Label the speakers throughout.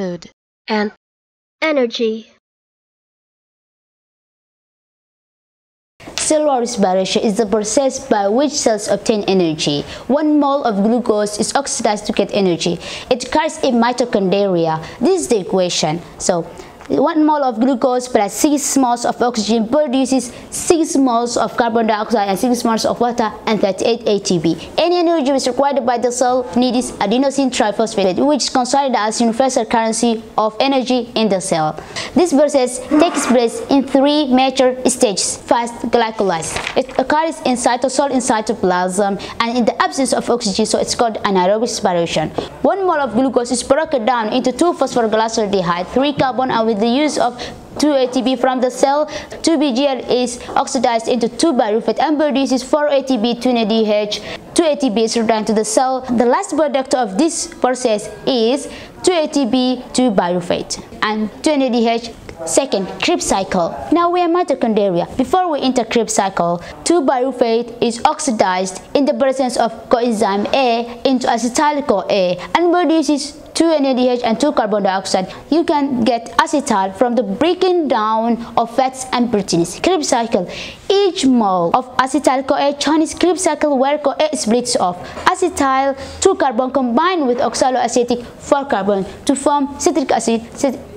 Speaker 1: food,
Speaker 2: and energy.
Speaker 3: Cellular respiration is the process by which cells obtain energy. One mole of glucose is oxidized to get energy. It carries a mitochondria. This is the equation. So 1 mole of glucose plus 6 moles of oxygen produces 6 moles of carbon dioxide and 6 moles of water and 38 ATP. Any energy is required by the cell needs adenosine triphosphate which is considered as universal currency of energy in the cell. This process takes place in three major stages. First, glycolysis. It occurs in cytosol in cytoplasm and in the absence of oxygen so it's called anaerobic respiration. 1 mole of glucose is broken down into 2 phosphoroglyceraldehyde, 3 carbon and with the use of 2 ATP from the cell, 2BGL is oxidized into 2 pyruvate and produces 4 ATP, 2 NADH, 2 ATP is returned to the cell. The last product of this process is 2 ATP, 2 pyruvate and 2 NADH Second, Krebs cycle. Now we are mitochondria. Before we enter Krebs cycle, 2-pyruvate is oxidized in the presence of coenzyme A into acetyl-CoA and produces 2 NADH and 2 carbon dioxide, you can get acetyl from the breaking down of fats and proteins. Krebs cycle. Each mole of acetyl-CoA Chinese Krebs cycle where CoA splits off. Acetyl 2 carbon combined with oxaloacetic 4 carbon to form citric acid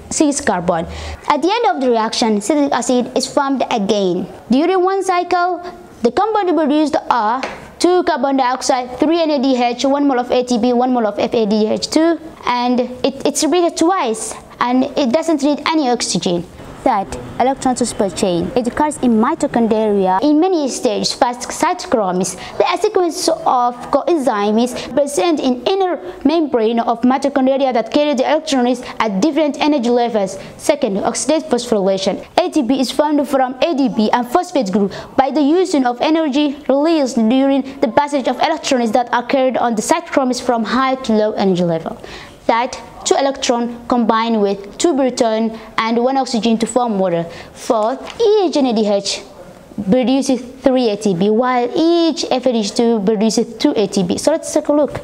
Speaker 3: 6 carbon. At the end of the reaction, citric acid is formed again. During one cycle, the compound produced are 2 carbon dioxide, 3 NADH, 1 mole of ATP, 1 mole of FADH2 and it, it's repeated twice and it doesn't need any oxygen. That electron transfer chain. It occurs in mitochondria in many stages. First, cytochromes. The sequence of coenzymes present in inner membrane of mitochondria that carry the electrons at different energy levels. Second, oxidative phosphorylation. ATP is formed from ADP and phosphate group by the use of energy released during the passage of electrons that are carried on the cytochromes from high to low energy level that two electrons combine with two proton and one oxygen to form water. Fourth, each NADH produces 3 ATP while each FADH2 produces 2 ATP. So let's take a look.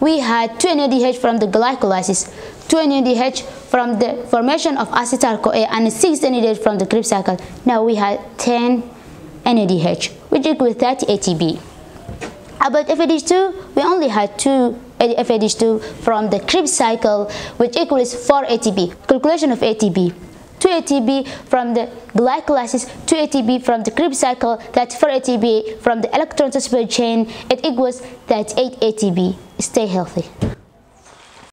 Speaker 3: We had 2 NADH from the glycolysis, 2 NADH from the formation of acetyl-CoA and 6 NADH from the Krebs cycle. Now we had 10 NADH which equals 30 ATP. About FADH2, we only had 2 FADH2 from the Krebs cycle which equals 4 ATP. Calculation of ATP. 2 ATP from the glycolysis, 2 ATP from the Krebs cycle, that's 4 ATP from the electron transfer chain, it equals that 8 ATP. Stay healthy.